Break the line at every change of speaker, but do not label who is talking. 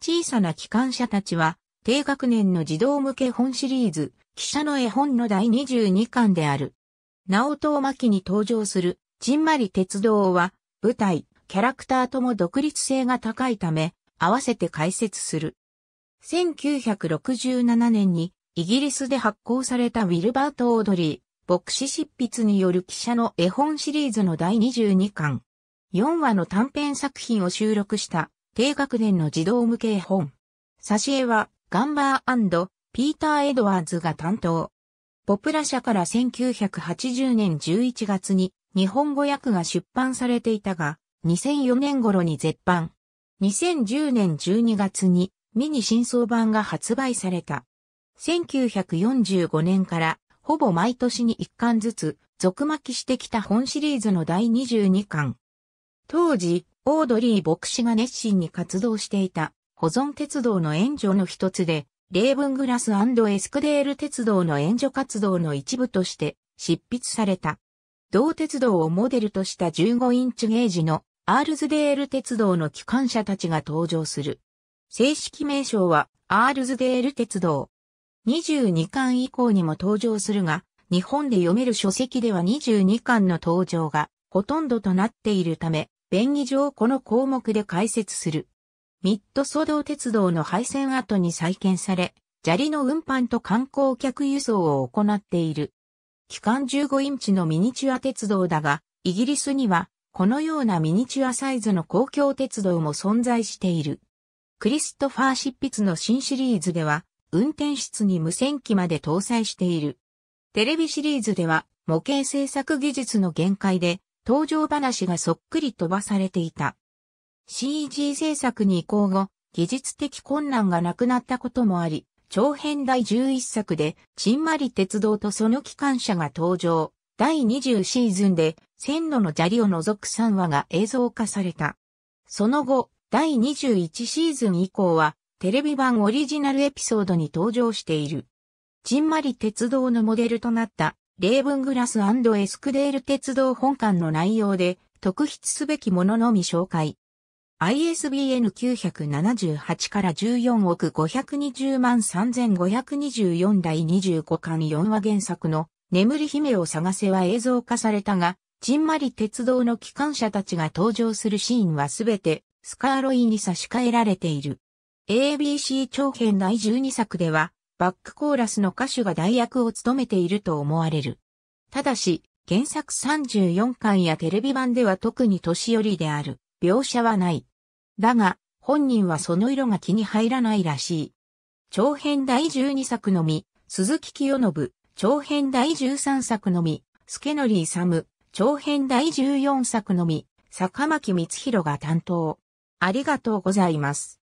小さな機関車たちは、低学年の児童向け本シリーズ、記者の絵本の第22巻である。直藤巻に登場する、ちんまり鉄道は、舞台、キャラクターとも独立性が高いため、合わせて解説する。1967年に、イギリスで発行されたウィルバート・オードリー、牧師執筆による記者の絵本シリーズの第22巻。4話の短編作品を収録した低学年の児童向け絵本。挿絵はガンバーピーター・エドワーズが担当。ポプラ社から1980年11月に日本語訳が出版されていたが、2004年頃に絶版。2010年12月にミニ新装版が発売された。1945年からほぼ毎年に1巻ずつ続巻きしてきた本シリーズの第22巻。当時、オードリー牧師が熱心に活動していた保存鉄道の援助の一つで、レーブングラスエスクデール鉄道の援助活動の一部として執筆された。同鉄道をモデルとした15インチゲージのアールズデール鉄道の機関車たちが登場する。正式名称はアールズデール鉄道。22巻以降にも登場するが、日本で読める書籍では22巻の登場がほとんどとなっているため、便宜上この項目で解説する。ミッドソド鉄道の廃線後に再建され、砂利の運搬と観光客輸送を行っている。機関15インチのミニチュア鉄道だが、イギリスにはこのようなミニチュアサイズの公共鉄道も存在している。クリストファー執筆の新シリーズでは、運転室に無線機まで搭載している。テレビシリーズでは、模型制作技術の限界で、登場話がそっくり飛ばされていた。CG 制作に移行後、技術的困難がなくなったこともあり、長編第11作で、ちんまり鉄道とその機関車が登場。第20シーズンで、線路の砂利を除く3話が映像化された。その後、第21シーズン以降は、テレビ版オリジナルエピソードに登場している。ちんまり鉄道のモデルとなったレーブングラスエスクデール鉄道本館の内容で特筆すべきもののみ紹介。ISBN 978から14億520万3524第25巻4話原作の眠り姫を探せは映像化されたが、ちんまり鉄道の機関車たちが登場するシーンはすべてスカーロイに差し替えられている。ABC 長編第12作ではバックコーラスの歌手が代役を務めていると思われる。ただし、原作34巻やテレビ版では特に年寄りである描写はない。だが、本人はその色が気に入らないらしい。長編第12作のみ、鈴木清信、長編第13作のみ、助則勇、長編第14作のみ、坂巻光弘が担当。ありがとうございます。